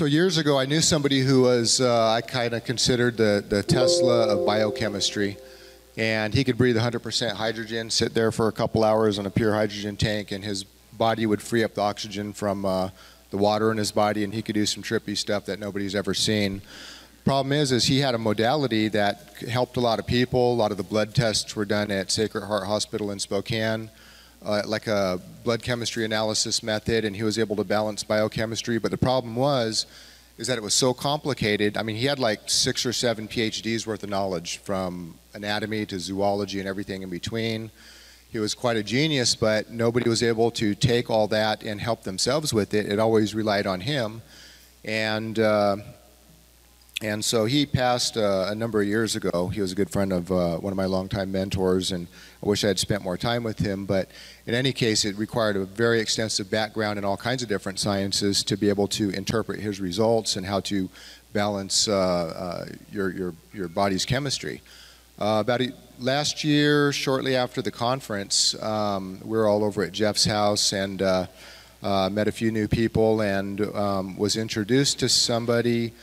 So years ago, I knew somebody who was uh, I kind of considered the the Tesla of biochemistry, and he could breathe 100% hydrogen, sit there for a couple hours on a pure hydrogen tank, and his body would free up the oxygen from uh, the water in his body, and he could do some trippy stuff that nobody's ever seen. Problem is, is he had a modality that helped a lot of people. A lot of the blood tests were done at Sacred Heart Hospital in Spokane uh, like a blood chemistry analysis method, and he was able to balance biochemistry. But the problem was, is that it was so complicated. I mean, he had like six or seven PhDs worth of knowledge from anatomy to zoology and everything in between. He was quite a genius, but nobody was able to take all that and help themselves with it. It always relied on him. And uh, and so he passed uh, a number of years ago. He was a good friend of uh, one of my longtime mentors, and I wish I had spent more time with him. But in any case, it required a very extensive background in all kinds of different sciences to be able to interpret his results and how to balance uh, uh your, your, your body's chemistry. Uh, about a, last year, shortly after the conference, um, we were all over at Jeff's house and uh, met a few new people and um, was introduced to somebody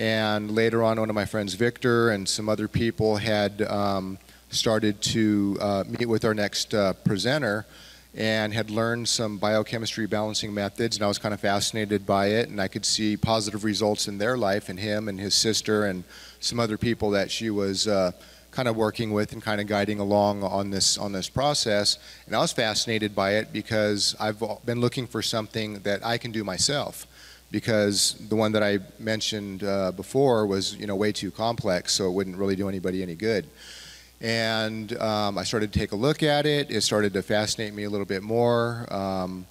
and later on, one of my friends, Victor, and some other people had um, started to uh, meet with our next uh, presenter and had learned some biochemistry balancing methods. And I was kind of fascinated by it. And I could see positive results in their life and him and his sister and some other people that she was. Uh, kind of working with and kind of guiding along on this on this process and I was fascinated by it because I've been looking for something that I can do myself because the one that I mentioned uh, before was you know way too complex, so it wouldn't really do anybody any good. And um, I started to take a look at it. It started to fascinate me a little bit more. Um,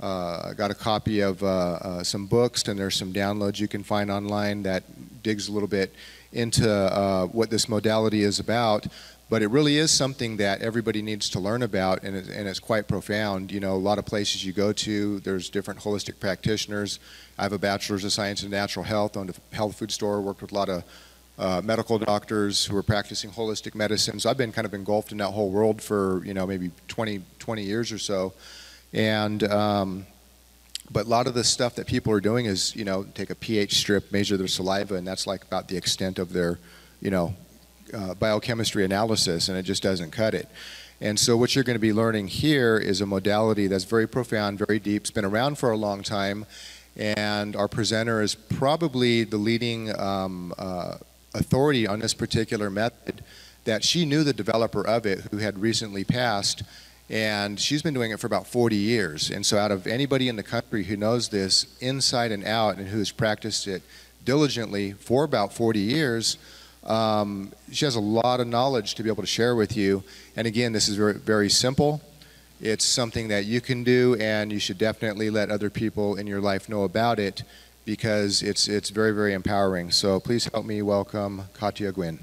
uh, I got a copy of uh, uh some books, and there's some downloads you can find online that digs a little bit into uh, what this modality is about but it really is something that everybody needs to learn about and, it, and, it's quite profound. You know a lot of places you go to there's different holistic practitioners. I have a bachelor's of science in natural health owned a health food store worked with a lot of uh, medical doctors who are practicing holistic medicine so i've been kind of engulfed in that whole world for you know maybe 20 20 years or so. And um, but a lot of the stuff that people are doing is you know take a ph strip measure their saliva and that's like about the extent of their you know uh, biochemistry analysis, and it just doesn't cut it. And so what you're going to be learning here is a modality that's very profound, very deep. It's been around for a long time, and our presenter is probably the leading um, uh, authority on this particular method. That she knew the developer of it, who had recently passed, and she's been doing it for about 40 years. And so, out of anybody in the country who knows this inside and out and who's practiced it diligently for about 40 years, um, she has a lot of knowledge to be able to share with you. And again, this is very, very simple. It's something that you can do, and you should definitely let other people in your life know about it because it's, it's very, very empowering. So please help me welcome Katja Gwynn.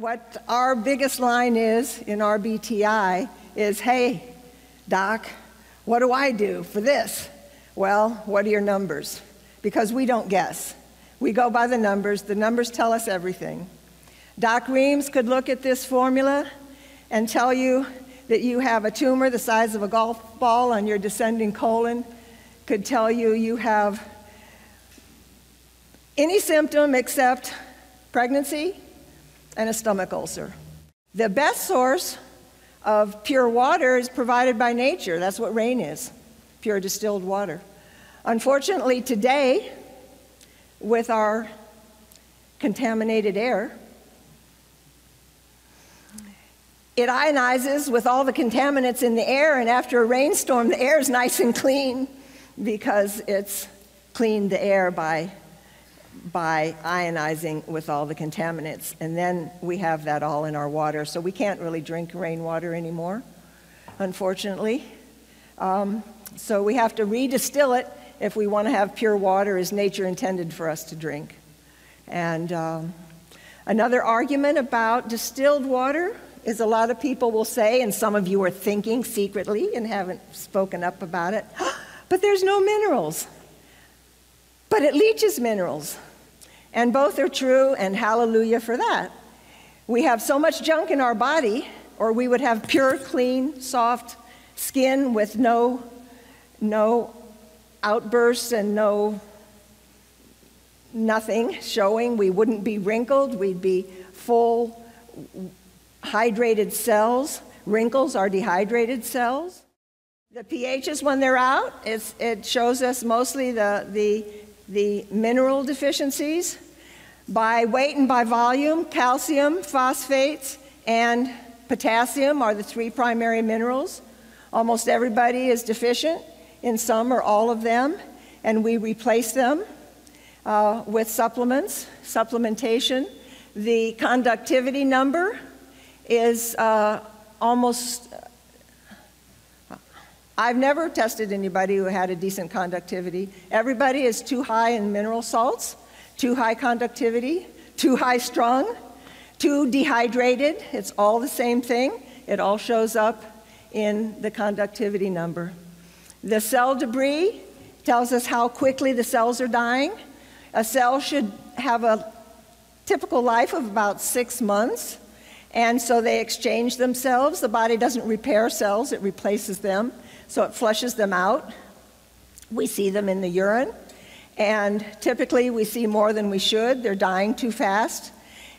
What our biggest line is in RBTI is hey, doc, what do I do for this? Well, what are your numbers? Because we don't guess. We go by the numbers. The numbers tell us everything. Doc Reams could look at this formula and tell you that you have a tumor the size of a golf ball on your descending colon, could tell you you have any symptom except pregnancy and a stomach ulcer. The best source of pure water is provided by nature. That's what rain is pure distilled water. Unfortunately, today, with our contaminated air. It ionizes with all the contaminants in the air, and after a rainstorm, the air is nice and clean because it's cleaned the air by, by ionizing with all the contaminants. And then we have that all in our water, so we can't really drink rainwater anymore, unfortunately. Um, so we have to redistill it if we want to have pure water as nature intended for us to drink. And um, another argument about distilled water is a lot of people will say, and some of you are thinking secretly and haven't spoken up about it, but there's no minerals. But it leaches minerals. And both are true, and hallelujah for that. We have so much junk in our body, or we would have pure, clean, soft skin with no, no outbursts and no nothing showing. We wouldn't be wrinkled, we'd be full hydrated cells. Wrinkles are dehydrated cells. The pHs, when they're out, it shows us mostly the, the, the mineral deficiencies. By weight and by volume, calcium, phosphates, and potassium are the three primary minerals. Almost everybody is deficient in some or all of them, and we replace them uh, with supplements, supplementation. The conductivity number is uh, almost, I've never tested anybody who had a decent conductivity. Everybody is too high in mineral salts, too high conductivity, too high strung, too dehydrated. It's all the same thing. It all shows up in the conductivity number. The cell debris tells us how quickly the cells are dying. A cell should have a typical life of about six months, and so they exchange themselves. The body doesn't repair cells, it replaces them, so it flushes them out. We see them in the urine, and typically we see more than we should. They're dying too fast.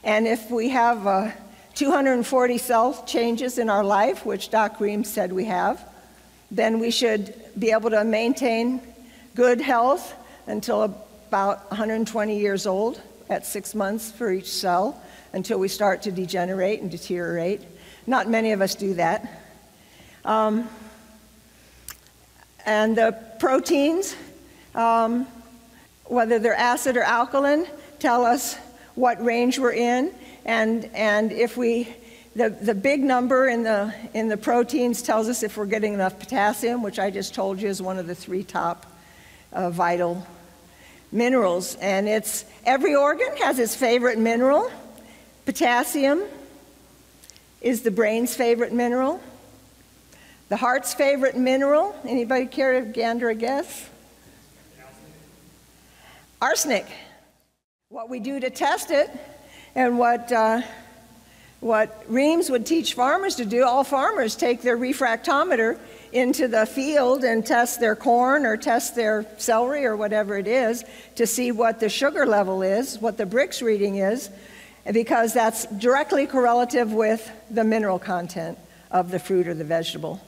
And if we have uh, 240 cell changes in our life, which Doc Reams said we have, then we should be able to maintain good health until about 120 years old at six months for each cell until we start to degenerate and deteriorate. Not many of us do that. Um, and the proteins, um, whether they're acid or alkaline, tell us what range we're in. And, and if we the, the big number in the, in the proteins tells us if we're getting enough potassium, which I just told you is one of the three top uh, vital minerals. And it's every organ has its favorite mineral. Potassium is the brain's favorite mineral. The heart's favorite mineral. Anybody care to gander a guess? Arsenic. What we do to test it, and what uh, what Reams would teach farmers to do, all farmers take their refractometer into the field and test their corn or test their celery or whatever it is to see what the sugar level is, what the Brix reading is, because that's directly correlative with the mineral content of the fruit or the vegetable.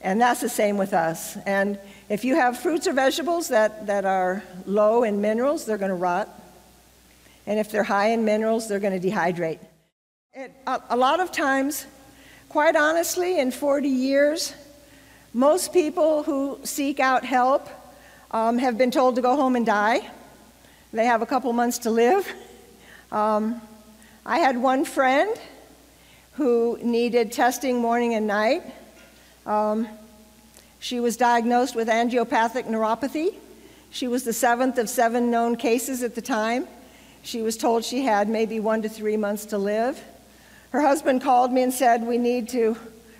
And that's the same with us. And if you have fruits or vegetables that, that are low in minerals, they're going to rot. And if they're high in minerals, they're going to dehydrate. It, a, a lot of times, quite honestly, in 40 years, most people who seek out help um, have been told to go home and die. They have a couple months to live. Um, I had one friend who needed testing morning and night. Um, she was diagnosed with angiopathic neuropathy. She was the seventh of seven known cases at the time. She was told she had maybe one to three months to live. Her husband called me and said, "We need to,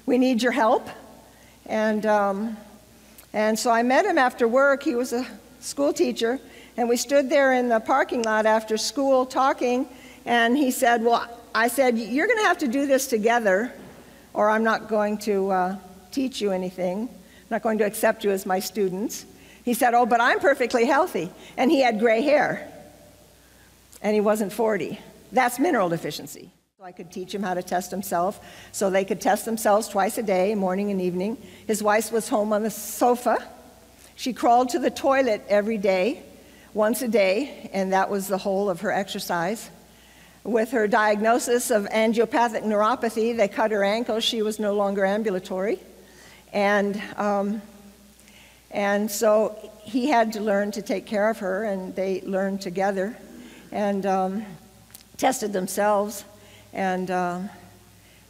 we need your help." And um, and so I met him after work. He was a school teacher, and we stood there in the parking lot after school talking. And he said, "Well," I said, "You're going to have to do this together, or I'm not going to uh, teach you anything. I'm not going to accept you as my students." He said, "Oh, but I'm perfectly healthy," and he had gray hair, and he wasn't 40. That's mineral deficiency. So I could teach him how to test himself. So they could test themselves twice a day, morning and evening. His wife was home on the sofa. She crawled to the toilet every day, once a day, and that was the whole of her exercise. With her diagnosis of angiopathic neuropathy, they cut her ankle. She was no longer ambulatory. And, um, and so he had to learn to take care of her, and they learned together and um, tested themselves and uh,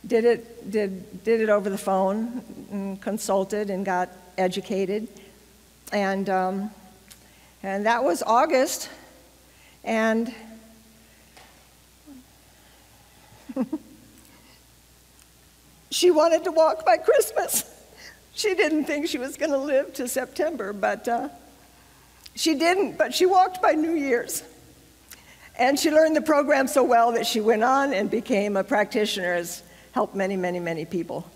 did it did did it over the phone, and consulted and got educated, and um, and that was August, and. she wanted to walk by Christmas. She didn't think she was going to live to September, but uh, she didn't. But she walked by New Year's. And she learned the program so well that she went on and became a practitioner, has helped many, many, many people.